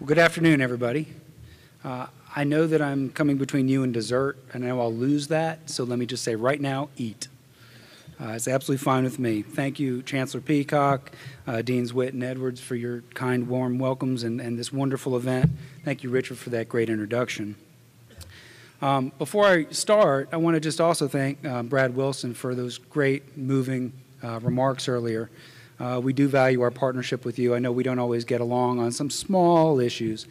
Well, good afternoon, everybody. Uh, I know that I'm coming between you and dessert. And I know I'll lose that, so let me just say right now, eat. Uh, it's absolutely fine with me. Thank you, Chancellor Peacock, uh, Deans Witt and Edwards, for your kind, warm welcomes and, and this wonderful event. Thank you, Richard, for that great introduction. Um, before I start, I want to just also thank uh, Brad Wilson for those great, moving uh, remarks earlier. Uh, we do value our partnership with you. I know we don't always get along on some small issues,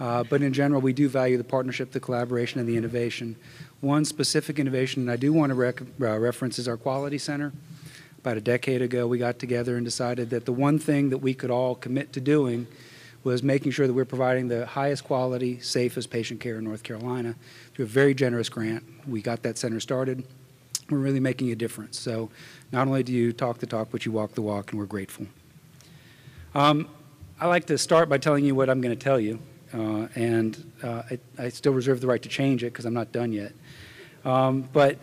uh, but in general, we do value the partnership, the collaboration, and the innovation. One specific innovation I do want to rec uh, reference is our Quality Center. About a decade ago, we got together and decided that the one thing that we could all commit to doing was making sure that we're providing the highest quality, safest patient care in North Carolina through a very generous grant. We got that center started. We're really making a difference. So not only do you talk the talk, but you walk the walk, and we're grateful. Um, I like to start by telling you what I'm going to tell you, uh, and uh, I, I, still reserve the right to change it because I'm not done yet. Um, but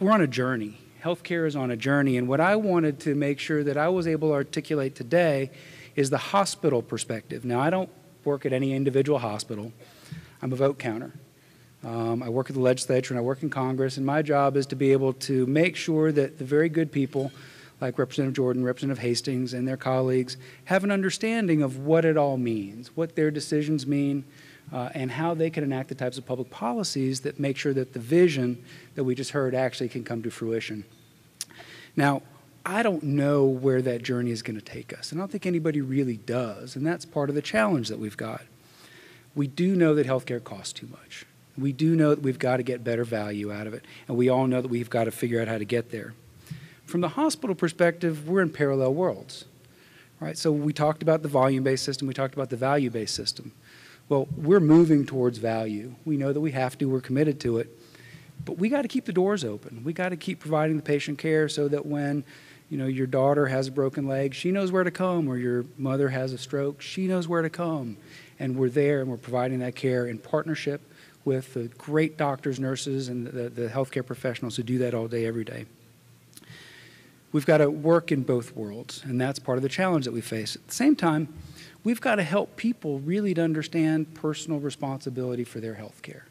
we're on a journey. Healthcare is on a journey, and what I wanted to make sure that I was able to articulate today is the hospital perspective. Now, I don't work at any individual hospital. I'm a vote counter. Um, I work at the legislature and I work in Congress, and my job is to be able to make sure that the very good people, like Representative Jordan, Representative Hastings, and their colleagues, have an understanding of what it all means, what their decisions mean, uh, and how they can enact the types of public policies that make sure that the vision that we just heard actually can come to fruition. Now, I don't know where that journey is going to take us, and I don't think anybody really does, and that's part of the challenge that we've got. We do know that healthcare costs too much we do know that we've got to get better value out of it, and we all know that we've got to figure out how to get there. From the hospital perspective, we're in parallel worlds. Right? So we talked about the volume-based system, we talked about the value-based system. Well, we're moving towards value. We know that we have to, we're committed to it. But we got to keep the doors open. We got to keep providing the patient care so that when you know your daughter has a broken leg, she knows where to come, or your mother has a stroke, she knows where to come. And we're there and we're providing that care in partnership with the great doctors, nurses, and the, the healthcare professionals who do that all day, every day. We've got to work in both worlds, and that's part of the challenge that we face. At the same time, we've got to help people really to understand personal responsibility for their health care.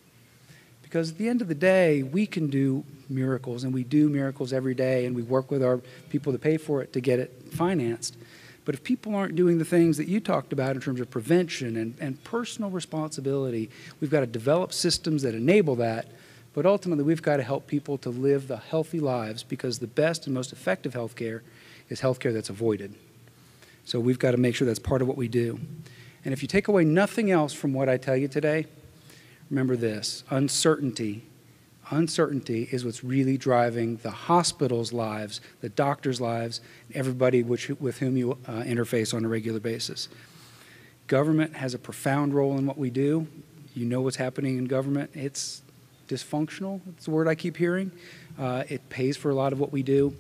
Because at the end of the day, we can do miracles, and we do miracles every day, and we work with our people to pay for it to get it financed. But if people aren't doing the things that you talked about in terms of prevention and, and personal responsibility, we've got to develop systems that enable that. But ultimately, we've got to help people to live the healthy lives because the best and most effective health care is health care that's avoided. So we've got to make sure that's part of what we do. And if you take away nothing else from what I tell you today, remember this uncertainty uncertainty is what's really driving the hospital's lives, the doctor's lives, everybody which, with whom you uh, interface on a regular basis. Government has a profound role in what we do. You know what's happening in government. It's dysfunctional. It's the word I keep hearing. Uh, it pays for a lot of what we do.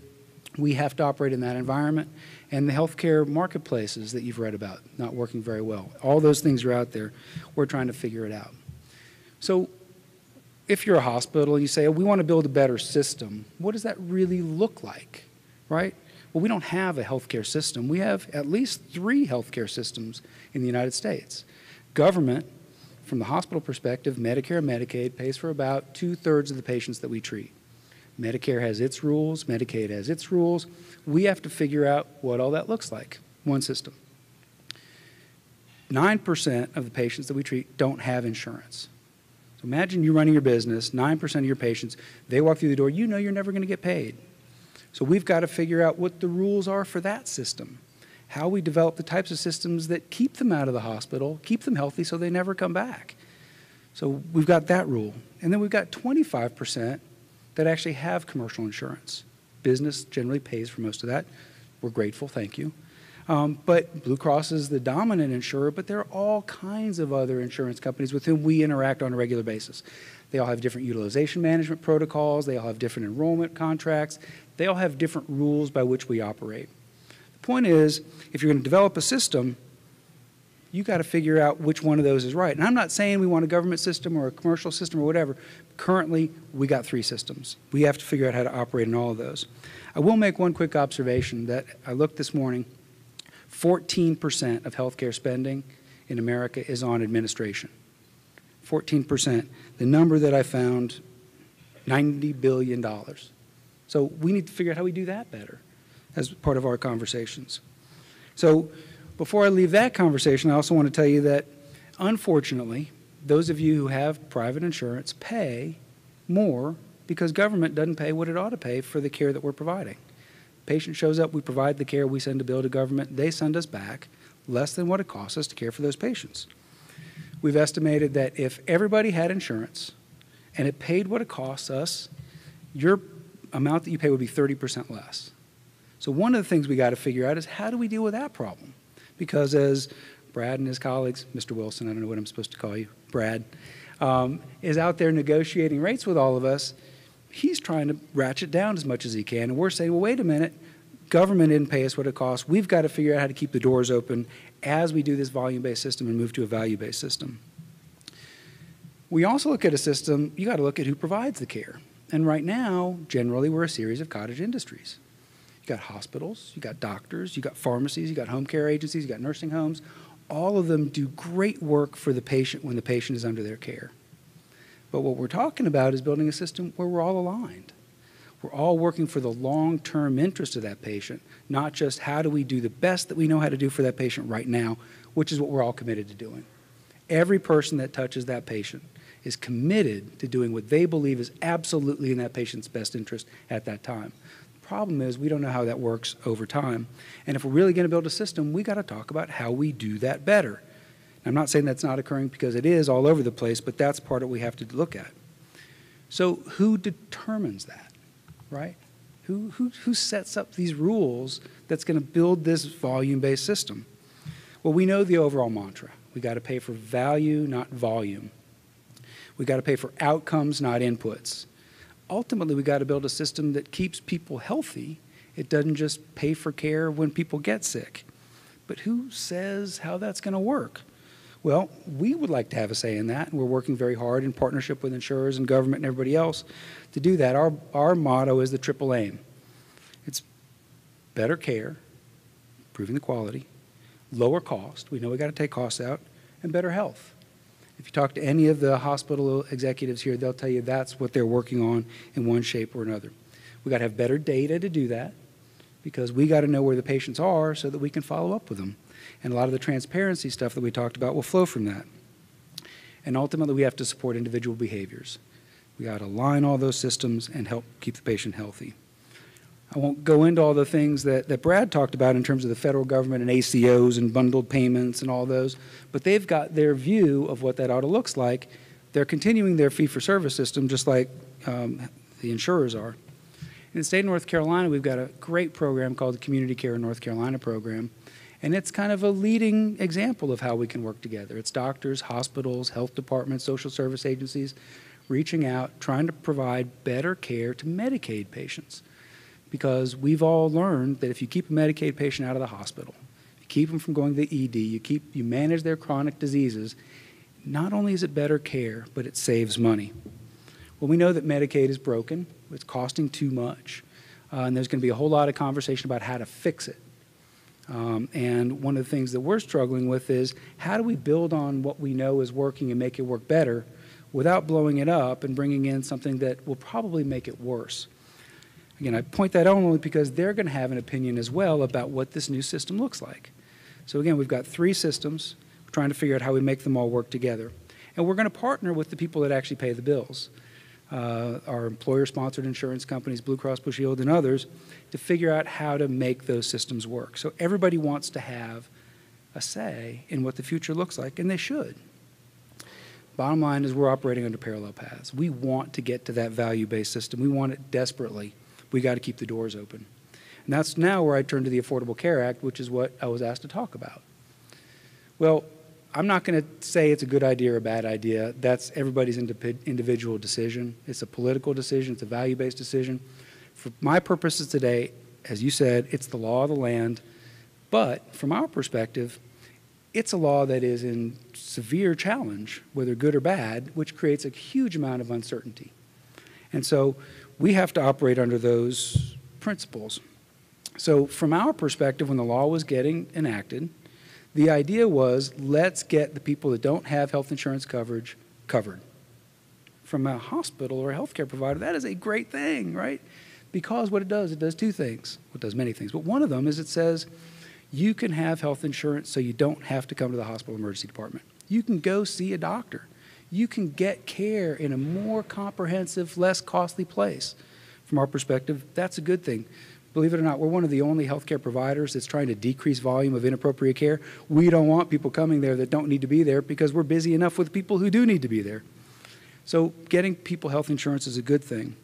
We have to operate in that environment. And the healthcare marketplaces that you've read about, not working very well. All those things are out there. We're trying to figure it out. So if you're a hospital and you say, oh, we want to build a better system, what does that really look like, right? Well, we don't have a healthcare system. We have at least three healthcare systems in the United States. Government, from the hospital perspective, Medicare and Medicaid pays for about two thirds of the patients that we treat. Medicare has its rules, Medicaid has its rules. We have to figure out what all that looks like. One system. 9% of the patients that we treat don't have insurance. So imagine you're running your business, 9% of your patients, they walk through the door, you know you're never going to get paid. So we've got to figure out what the rules are for that system. How we develop the types of systems that keep them out of the hospital, keep them healthy so they never come back. So we've got that rule. And then we've got 25% that actually have commercial insurance. Business generally pays for most of that. We're grateful, thank you. Um, but Blue Cross is the dominant insurer, but there are all kinds of other insurance companies with whom we interact on a regular basis. They all have different utilization management protocols, they all have different enrollment contracts, they all have different rules by which we operate. The point is, if you're going to develop a system, you got to figure out which one of those is right. And I'm not saying we want a government system or a commercial system or whatever. Currently, we got three systems. We have to figure out how to operate in all of those. I will make one quick observation that I looked this morning 14% of healthcare spending in America is on administration. 14%. The number that I found, $90 billion. So we need to figure out how we do that better as part of our conversations. So before I leave that conversation, I also want to tell you that unfortunately, those of you who have private insurance pay more because government doesn't pay what it ought to pay for the care that we're providing. Patient shows up, we provide the care, we send a bill to government, they send us back less than what it costs us to care for those patients. We've estimated that if everybody had insurance and it paid what it costs us, your amount that you pay would be 30% less. So one of the things we got to figure out is how do we deal with that problem? Because as Brad and his colleagues, Mr. Wilson, I don't know what I'm supposed to call you, Brad, um, is out there negotiating rates with all of us, he's trying to ratchet down as much as he can. And we're saying, well, wait a minute, government didn't pay us what it costs. We've got to figure out how to keep the doors open as we do this volume-based system and move to a value-based system. We also look at a system, you got to look at who provides the care. And right now, generally, we're a series of cottage industries. You got hospitals, you got doctors, you got pharmacies, you got home care agencies, you got nursing homes. All of them do great work for the patient when the patient is under their care. But what we're talking about is building a system where we're all aligned. We're all working for the long term interest of that patient, not just how do we do the best that we know how to do for that patient right now, which is what we're all committed to doing. Every person that touches that patient is committed to doing what they believe is absolutely in that patient's best interest at that time. The problem is we don't know how that works over time. And if we're really going to build a system, we got to talk about how we do that better. I'm not saying that's not occurring because it is all over the place, but that's part of what we have to look at. So who determines that, right? Who, who, who sets up these rules that's going to build this volume-based system? Well, we know the overall mantra. We got to pay for value, not volume. We got to pay for outcomes, not inputs. Ultimately, we got to build a system that keeps people healthy. It doesn't just pay for care when people get sick. But who says how that's going to work? Well, we would like to have a say in that, and we're working very hard in partnership with insurers and government and everybody else to do that. Our, our motto is the triple aim. It's better care, improving the quality, lower cost, we know we got to take costs out, and better health. If you talk to any of the hospital executives here, they'll tell you that's what they're working on in one shape or another. We got to have better data to do that because we got to know where the patients are so that we can follow up with them. And a lot of the transparency stuff that we talked about will flow from that. And ultimately, we have to support individual behaviors. We got to align all those systems and help keep the patient healthy. I won't go into all the things that, that Brad talked about in terms of the federal government and ACOs and bundled payments and all those, but they've got their view of what that ought to looks like. They're continuing their fee-for-service system just like um, the insurers are. In the state of North Carolina, we've got a great program called the Community Care North Carolina program, and it's kind of a leading example of how we can work together. It's doctors, hospitals, health departments, social service agencies reaching out, trying to provide better care to Medicaid patients. Because we've all learned that if you keep a Medicaid patient out of the hospital, you keep them from going to the ED, you, keep, you manage their chronic diseases, not only is it better care, but it saves money. Well, we know that Medicaid is broken, it's costing too much, uh, and there's going to be a whole lot of conversation about how to fix it. Um, and one of the things that we're struggling with is how do we build on what we know is working and make it work better without blowing it up and bringing in something that will probably make it worse. Again, I point that out only because they're going to have an opinion as well about what this new system looks like. So again, we've got three systems. We're trying to figure out how we make them all work together. And we're going to partner with the people that actually pay the bills uh, our employer-sponsored insurance companies, Blue Cross Blue Shield and others, to figure out how to make those systems work. So everybody wants to have a say in what the future looks like, and they should. Bottom line is we're operating under parallel paths. We want to get to that value-based system. We want it desperately. We got to keep the doors open. And that's now where I turn to the Affordable Care Act, which is what I was asked to talk about. Well, I'm not going to say it's a good idea or a bad idea. That's everybody's individual decision. It's a political decision. It's a value-based decision. For my purposes today, as you said, it's the law of the land. But from our perspective, it's a law that is in severe challenge, whether good or bad, which creates a huge amount of uncertainty. And so we have to operate under those principles. So from our perspective, when the law was getting enacted, The idea was let's get the people that don't have health insurance coverage covered. From a hospital or a healthcare provider, that is a great thing, right? Because what it does, it does two things. Well, it does many things, but one of them is it says you can have health insurance so you don't have to come to the hospital emergency department. You can go see a doctor. You can get care in a more comprehensive, less costly place. From our perspective, that's a good thing. Believe it or not, we're one of the only healthcare providers that's trying to decrease volume of inappropriate care. We don't want people coming there that don't need to be there because we're busy enough with people who do need to be there. So getting people health insurance is a good thing.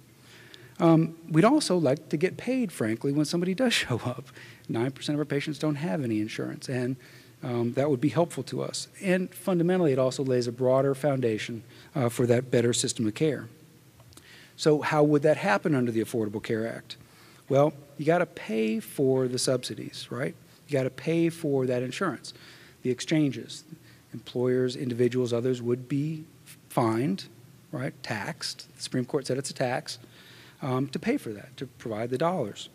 Um, we'd also like to get paid, frankly, when somebody does show up. 9% of our patients don't have any insurance, and um, that would be helpful to us. And fundamentally, it also lays a broader foundation uh, for that better system of care. So, how would that happen under the Affordable Care Act? Well, you got to pay for the subsidies, right? You got to pay for that insurance. The exchanges, employers, individuals, others would be fined, right? Taxed. The Supreme Court said it's a tax um, to pay for that, to provide the dollars.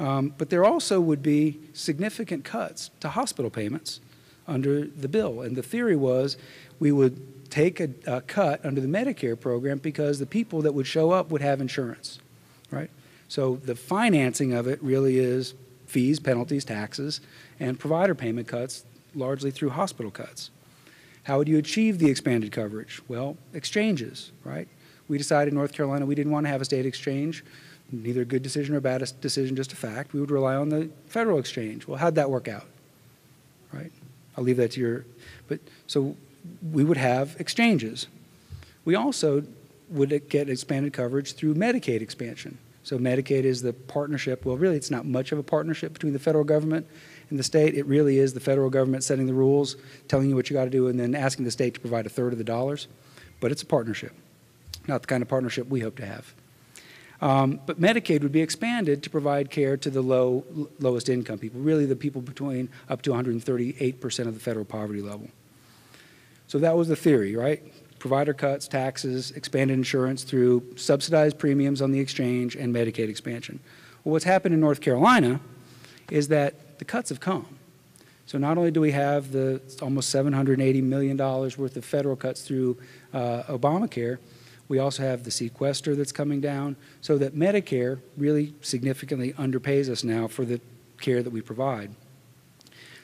Um, but there also would be significant cuts to hospital payments under the bill. And the theory was we would take a, a, cut under the Medicare program because the people that would show up would have insurance? So the financing of it really is fees, penalties, taxes, and provider payment cuts, largely through hospital cuts. How would you achieve the expanded coverage? Well, exchanges, right? We decided in North Carolina we didn't want to have a state exchange neither a good decision or a bad decision, just a fact. We would rely on the federal exchange. Well, how'd that work out? Right? I'll leave that to your, but so we would have exchanges. We also would get expanded coverage through Medicaid expansion. So Medicaid is the partnership. Well, really, it's not much of a partnership between the federal government and the state. It really is the federal government setting the rules, telling you what you got to do, and then asking the state to provide a third of the dollars. But it's a partnership, not the kind of partnership we hope to have. Um, but Medicaid would be expanded to provide care to the low, lowest income people, really the people between up to 138% of the federal poverty level. So that was the theory, right? Provider cuts, taxes, expanded insurance through subsidized premiums on the exchange and Medicaid expansion. Well, what's happened in North Carolina is that the cuts have come. So not only do we have the almost $780 million worth of federal cuts through uh, Obamacare, we also have the sequester that's coming down, so that Medicare really significantly underpays us now for the care that we provide.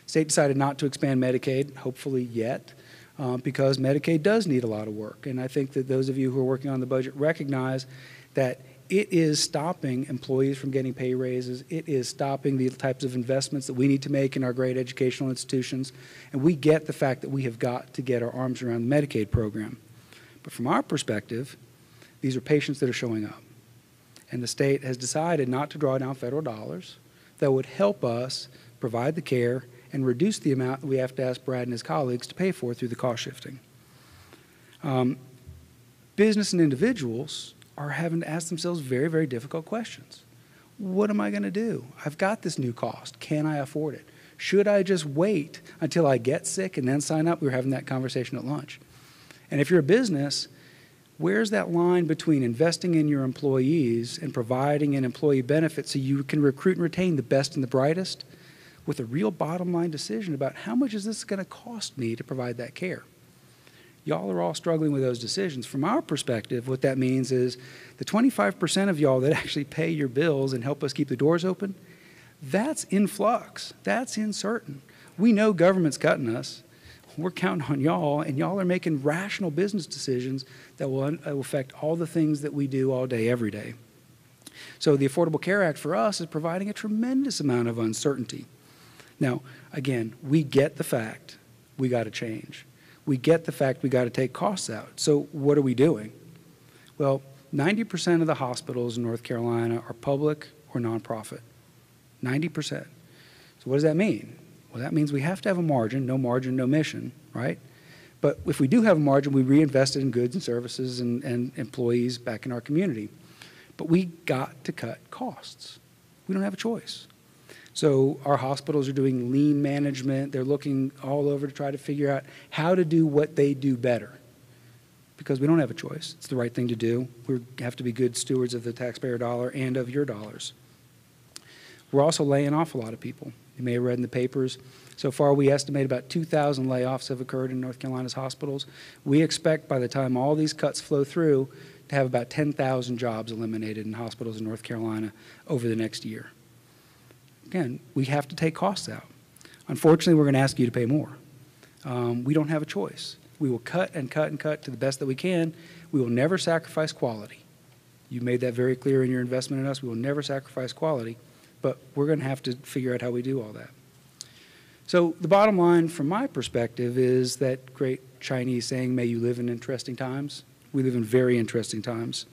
State decided not to expand Medicaid, hopefully yet, um, because Medicaid does need a lot of work. And I think that those of you who are working on the budget recognize that it is stopping employees from getting pay raises. It is stopping the types of investments that we need to make in our great educational institutions. And we get the fact that we have got to get our arms around the Medicaid program. But from our perspective, these are patients that are showing up. And the state has decided not to draw down federal dollars that would help us provide the care and reduce the amount that we have to ask Brad and his colleagues to pay for through the cost shifting. Um, business and individuals are having to ask themselves very, very difficult questions. What am I going to do? I've got this new cost. Can I afford it? Should I just wait until I get sick and then sign up? We were having that conversation at lunch. And if you're a business, where's that line between investing in your employees and providing an employee benefit so you can recruit and retain the best and the brightest with a real bottom line decision about how much is this going to cost me to provide that care? Y'all are all struggling with those decisions. From our perspective, what that means is the 25% of y'all that actually pay your bills and help us keep the doors open, that's in flux. That's uncertain. We know government's cutting us we're counting on y'all, and y'all are making rational business decisions that will, affect all the things that we do all day, every day. So the Affordable Care Act for us is providing a tremendous amount of uncertainty. Now, again, we get the fact we got to change. We get the fact we got to take costs out. So what are we doing? Well, 90% of the hospitals in North Carolina are public or nonprofit. 90%. So what does that mean? Well, that means we have to have a margin, no margin, no mission, right? But if we do have a margin, we reinvest it in goods and services and, and employees back in our community. But we got to cut costs. We don't have a choice. So our hospitals are doing lean management. They're looking all over to try to figure out how to do what they do better. Because we don't have a choice. It's the right thing to do. We have to be good stewards of the taxpayer dollar and of your dollars. We're also laying off a lot of people. You may have read in the papers So far, we estimate about 2,000 layoffs have occurred in North Carolina's hospitals. We expect by the time all these cuts flow through to have about 10,000 jobs eliminated in hospitals in North Carolina over the next year. Again, we have to take costs out. Unfortunately, we're going to ask you to pay more. Um, we don't have a choice. We will cut and cut and cut to the best that we can. We will never sacrifice quality. You made that very clear in your investment in us. We will never sacrifice quality, but we're going to have to figure out how we do all that. So the bottom line from my perspective is that great Chinese saying, may you live in interesting times. We live in very interesting times.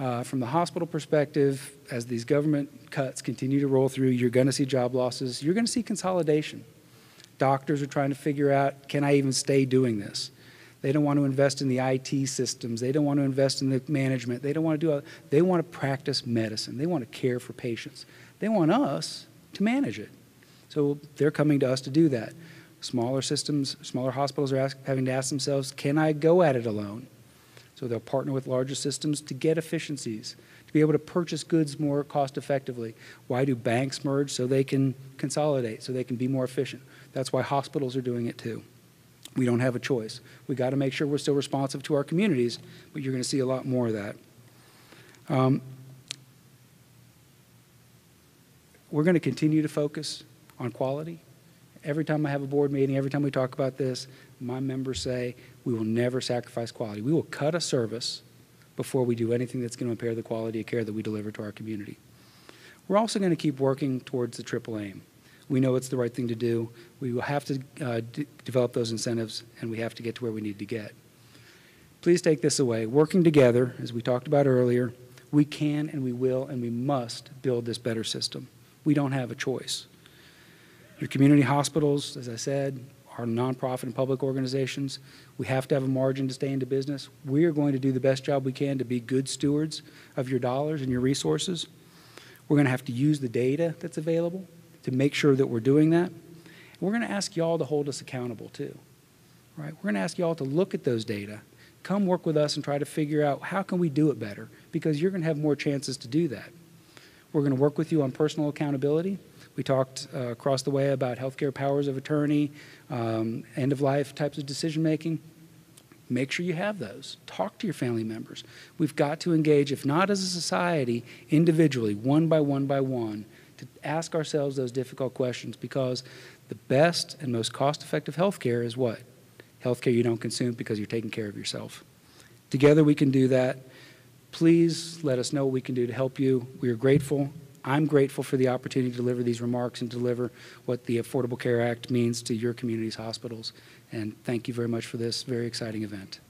Uh, from the hospital perspective, as these government cuts continue to roll through, you're going to see job losses. You're going to see consolidation. Doctors are trying to figure out, can I even stay doing this? They don't want to invest in the IT systems. They don't want to invest in the management. They don't want to do. They want to practice medicine. They want to care for patients. They want us to manage it. So they're coming to us to do that. Smaller systems, smaller hospitals are ask, having to ask themselves, can I go at it alone? So they'll partner with larger systems to get efficiencies, to be able to purchase goods more cost effectively. Why do banks merge? So they can consolidate, so they can be more efficient. That's why hospitals are doing it too. We don't have a choice. We got to make sure we're still responsive to our communities, but you're going to see a lot more of that. Um, we're going to continue to focus on quality. Every time I have a board meeting, every time we talk about this, my members say we will never sacrifice quality. We will cut a service before we do anything that's going to impair the quality of care that we deliver to our community. We're also going to keep working towards the triple aim. We know it's the right thing to do. We will have to uh, develop those incentives, and we have to get to where we need to get. Please take this away. Working together, as we talked about earlier, we can and we will and we must build this better system. We don't have a choice. Your community hospitals, as I said, are nonprofit and public organizations. We have to have a margin to stay into business. We are going to do the best job we can to be good stewards of your dollars and your resources. We're going to have to use the data that's available to make sure that we're doing that. And we're going to ask y'all to hold us accountable too. Right? We're going to ask y'all to look at those data. Come work with us and try to figure out how can we do it better because you're going to have more chances to do that. We're going to work with you on personal accountability. We talked uh, across the way about healthcare powers of attorney, um, end of life types of decision making. Make sure you have those. Talk to your family members. We've got to engage, if not as a society, individually, one by one by one, to ask ourselves those difficult questions because the best and most cost effective healthcare is what? Healthcare you don't consume because you're taking care of yourself. Together we can do that. Please let us know what we can do to help you. We are grateful. I'm grateful for the opportunity to deliver these remarks and deliver what the Affordable Care Act means to your community's hospitals. And thank you very much for this very exciting event.